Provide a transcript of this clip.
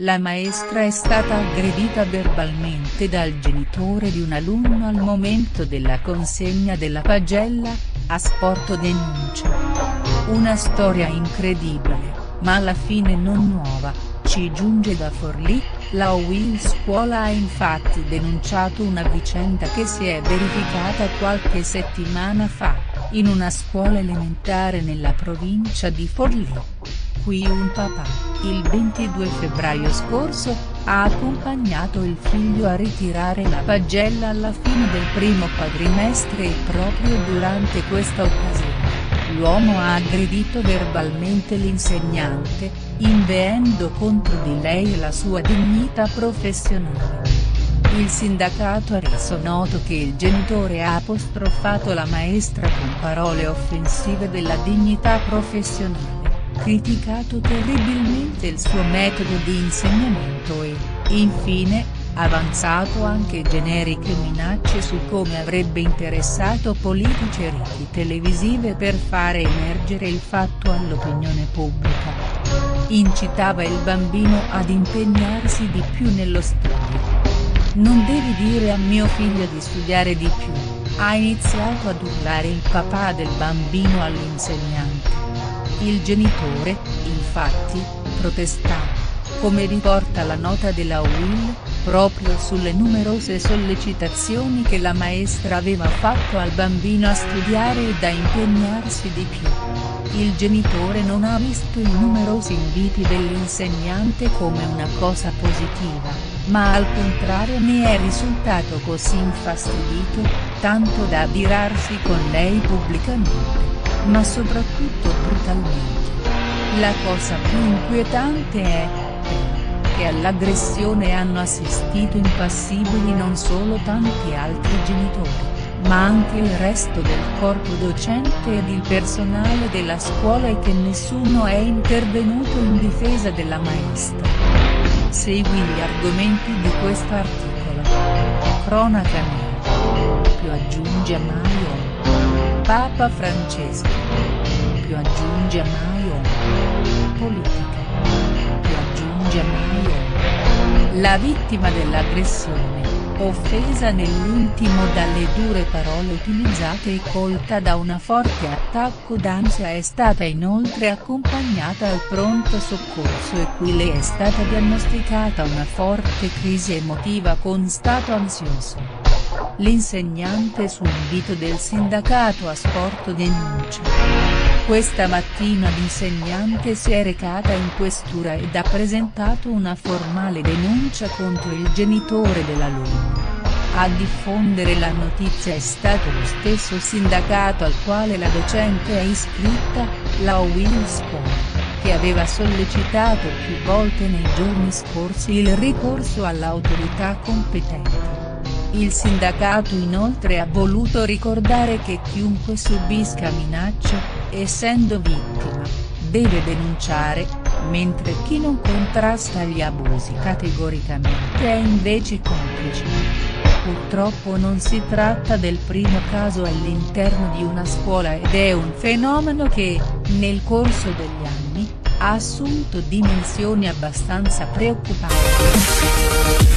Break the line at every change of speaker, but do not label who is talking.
La maestra è stata aggredita verbalmente dal genitore di un alunno al momento della consegna della pagella, a Sporto denuncia. Una storia incredibile, ma alla fine non nuova, ci giunge da Forlì, la UIL Scuola ha infatti denunciato una vicenda che si è verificata qualche settimana fa, in una scuola elementare nella provincia di Forlì. Qui un papà, il 22 febbraio scorso, ha accompagnato il figlio a ritirare la pagella alla fine del primo quadrimestre e proprio durante questa occasione, l'uomo ha aggredito verbalmente l'insegnante, inveendo contro di lei la sua dignità professionale. Il sindacato ha reso noto che il genitore ha apostrofato la maestra con parole offensive della dignità professionale criticato terribilmente il suo metodo di insegnamento e, infine, avanzato anche generiche minacce su come avrebbe interessato politici e reti televisive per fare emergere il fatto all'opinione pubblica. Incitava il bambino ad impegnarsi di più nello studio. Non devi dire a mio figlio di studiare di più, ha iniziato ad urlare il papà del bambino all'insegnante. Il genitore, infatti, protestava, come riporta la nota della UIL, proprio sulle numerose sollecitazioni che la maestra aveva fatto al bambino a studiare e da impegnarsi di più. Il genitore non ha visto i numerosi inviti dell'insegnante come una cosa positiva, ma al contrario ne è risultato così infastidito, tanto da adirarsi con lei pubblicamente ma soprattutto brutalmente. La cosa più inquietante è, che all'aggressione hanno assistito impassibili non solo tanti altri genitori, ma anche il resto del corpo docente ed il personale della scuola e che nessuno è intervenuto in difesa della maestra. Segui gli argomenti di questo articolo. Cronaca nera. Più aggiunge Maio. Papa Francesco. Più aggiunge mai o. Politica. Più aggiunge mai o. La vittima dell'aggressione, offesa nell'ultimo dalle dure parole utilizzate e colta da una forte attacco d'ansia è stata inoltre accompagnata al pronto soccorso e qui le è stata diagnosticata una forte crisi emotiva con stato ansioso. L'insegnante su invito del sindacato a sport denuncia. Questa mattina l'insegnante si è recata in questura ed ha presentato una formale denuncia contro il genitore dell'alunno. A diffondere la notizia è stato lo stesso sindacato al quale la docente è iscritta, la Will Sport che aveva sollecitato più volte nei giorni scorsi il ricorso all'autorità competente. Il sindacato inoltre ha voluto ricordare che chiunque subisca minacce, essendo vittima, deve denunciare, mentre chi non contrasta gli abusi categoricamente è invece complice. Purtroppo non si tratta del primo caso all'interno di una scuola ed è un fenomeno che, nel corso degli anni, ha assunto dimensioni abbastanza preoccupanti.